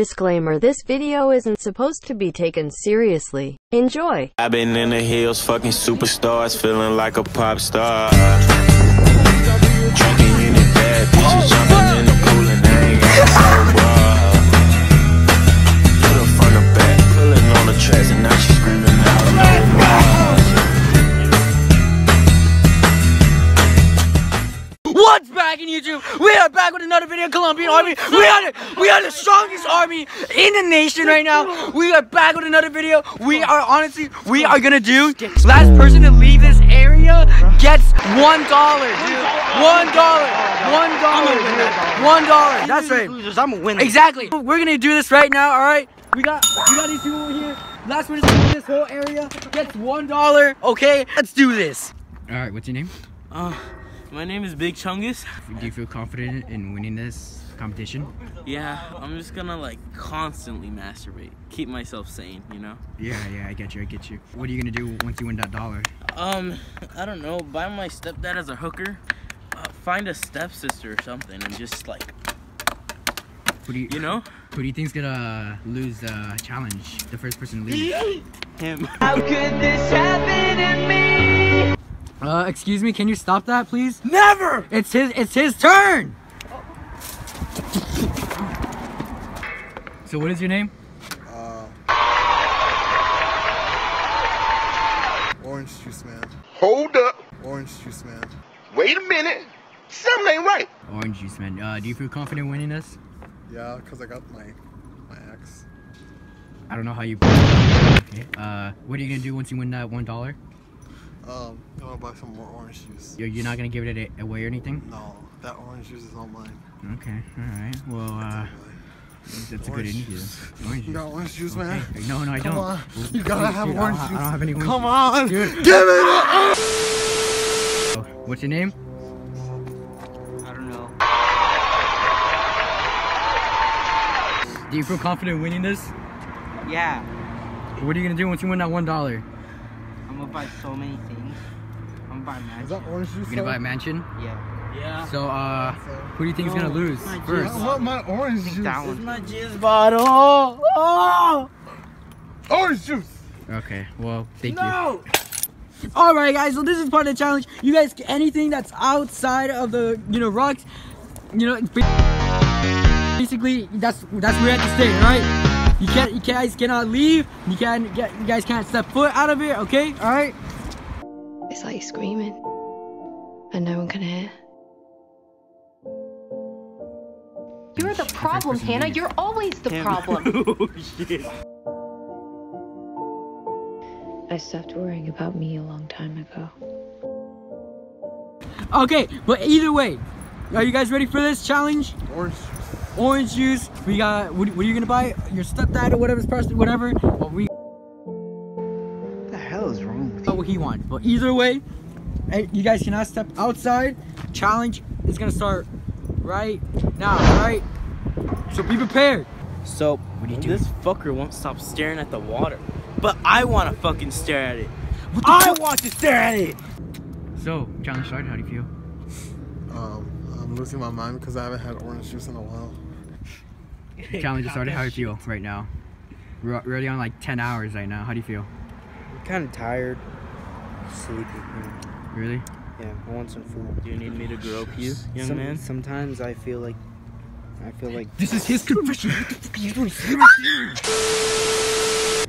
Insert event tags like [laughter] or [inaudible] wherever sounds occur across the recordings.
Disclaimer This video isn't supposed to be taken seriously. Enjoy. I've been in the hills, fucking superstars, feeling like a pop star. Drinking in the bad bitches, jumping YouTube? We are back with another video, Colombian Army. We are the, we are the strongest army in the nation right now. We are back with another video. We are honestly, we are gonna do last person to leave this area gets one dollar, dude. One dollar, one dollar, one dollar. That's right. Losers, I'm a winner. Exactly. We're gonna do this right now. All right. We got we got these people over here. Last person to leave this whole area gets one dollar. Okay. Let's do this. All right, what's your name? Uh, my name is Big Chungus. Do you feel confident in winning this competition? Yeah, I'm just gonna like constantly masturbate, keep myself sane, you know. Yeah, yeah, I get you, I get you. What are you gonna do once you win that dollar? Um, I don't know. Buy my stepdad as a hooker. Uh, find a stepsister or something, and just like Who do you, you know Who do you think's gonna lose the challenge? The first person to leave. him. Uh, excuse me. Can you stop that, please? Never. It's his. It's his turn. So what is your name? Orange juice man. Hold up. Orange juice man. Wait a minute. Something ain't right. Orange juice man. Uh, do you feel confident winning this? Yeah, cause I got my my ex. I don't know how you. [laughs] Okay. Uh, what are you gonna do once you win that one dollar? Um, I wanna buy some more orange juice. You're, you're not gonna give it away or anything? No, that orange juice is all mine. Okay. All right. Well, uh, that's a good Orange interview. juice. Orange You juice. got orange juice, Okay. man? No, no, I Come don't. on. Well, You gotta dude, have dude, orange juice. I don't have any orange Come juice. on. Dude. Give it up. What's your name? I don't know. Do you feel confident winning this? Yeah, What are you gonna do once you win that one dollar? I'm gonna buy so many things. I'm gonna buy Is magic. that orange juice? You gonna buy a mansion? Yeah. Yeah. So, uh, who do you think is gonna lose my first? I want my orange juice. That one. My jizz bottle. Oh. Orange juice. Okay, well, thank you. No. All right, guys. So this is part of the challenge. You guys, anything that's outside of the, you know, rocks, you know, basically that's that's where you have to stay. All right. You can't, you guys cannot leave. You can't, get, you guys can't step foot out of here. Okay. All right. It's like screaming, and no one can hear. You're the problem, Hannah. leave. You're always the problem. [laughs] I stopped worrying about me a long time ago. Okay. But either way, are you guys ready for this challenge? Orange juice. Orange juice. We got. What, what are you gonna buy? Your stepdad or whatever's person, whatever. What we. What the hell is wrong with know what he wants. But either way, hey, you guys cannot step outside. Challenge is gonna start right now, right? So be prepared. So what do you do? this fucker won't stop staring at the water, but I want to fucking stare at it. What the I want to stare at it. So, challenge started. How do you feel? Um, I'm losing my mind because I haven't had orange juice in a while. Challenge just started. How do you feel right now? We're we're already on like 10 hours right now. How do you feel? kind of tired, sleepy. You know. Really? Yeah, I want some food. Do you need me to grope you, young Some- man? Sometimes I feel like, I feel like This is his confession.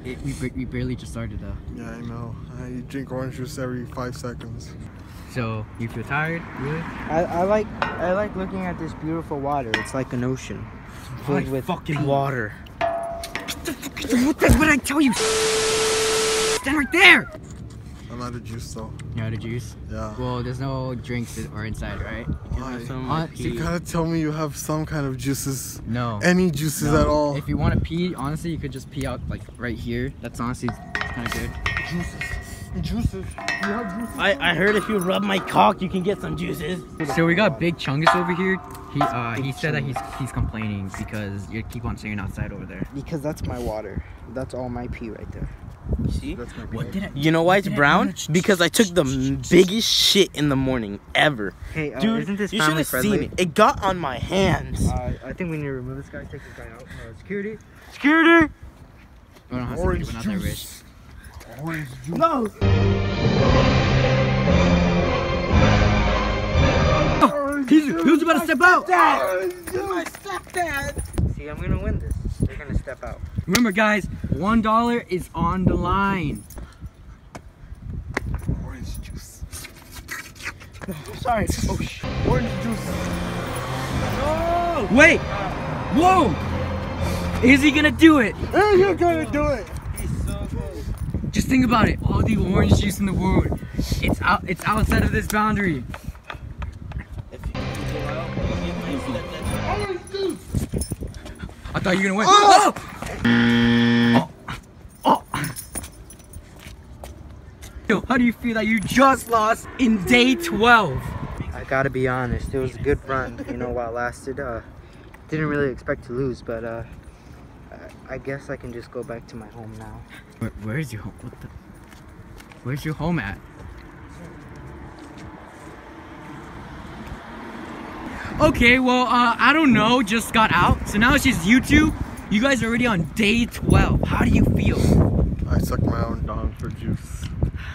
It, we, we barely just started though. Yeah, I know. I drink orange juice every five seconds. So, you feel tired? Really? I, I like I like looking at this beautiful water. It's like an ocean filled with fucking- water. What the, fuck? Is, what did I tell you? Stand right there! I'm out of juice though. You had a juice? Yeah. Well, there's no drinks that are inside, right? Why? Some Uh, You gotta tell me you have some kind of juices. No. Any juices at all. If you want to pee, honestly, you could just pee out like right here. That's honestly kind of good. Juices. You have juices. I, I heard if you rub my cock, you can get some juices. So we got Big Chungus over here. He uh he said that he's he's complaining because you keep on staying outside over there. Because that's my water. That's all my pee right there. See? That's my What did I? You know why it's Did I- brown? Because I took the biggest shit in the morning ever. Hey, uh, Dude, isn't this you should have seen it. It got on my hands. Uh, I think we need to remove this guy. Take this guy out. Uh, security. Security! We don't have to Orange but not that rich. juice. Orange juice. No! He's, he was about to step out. My stepdad! See, I'm gonna win this. They're gonna step out. Remember, guys, one dollar is on the line. Orange juice. Sorry. Oh, sh- Orange juice. No! Wait. Whoa. Is he gonna do it? Hey, you're gonna do it. Just think about it. All the orange juice in the world. It's out. It's outside of this boundary. If you go out, you get my stepdad. Orange juice. I thought you were gonna win. Oh! Oh! oh. Yo, How do you feel that you just lost in day 12? I gotta be honest. It was a good run. You know, while it lasted. Uh, didn't really expect to lose, but uh, I- I guess I can just go back to my home now. Where, where's your home? What the? Where's your home at? Okay, well, uh, I don't know. Just got out, so now it's just you two. You guys are already on day 12. How do you feel? I sucked my own dog for juice.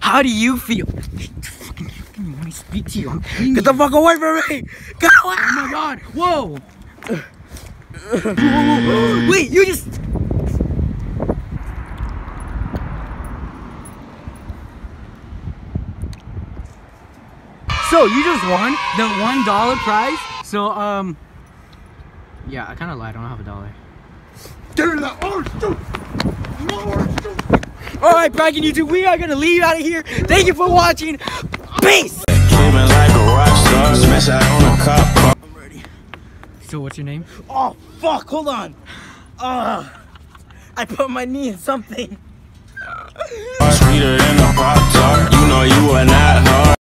How do you feel? Fucking, fucking want to speak to you. I'm paying Get the fuck away from me! Go away! Oh my god! Whoa! Whoa, whoa, whoa. Wait, you just. So you just won the one dollar prize. So um. Yeah, I kind of lied. I don't have a dollar. Give me that orange juice. No orange juice. All right, Bragging YouTube, we are gonna leave out of here. Thank you for watching. Peace. Living like a rock star, smash out on a cop car. So what's your name? Oh, fuck, hold on. Uh, I put my knee in something. Sweeter than a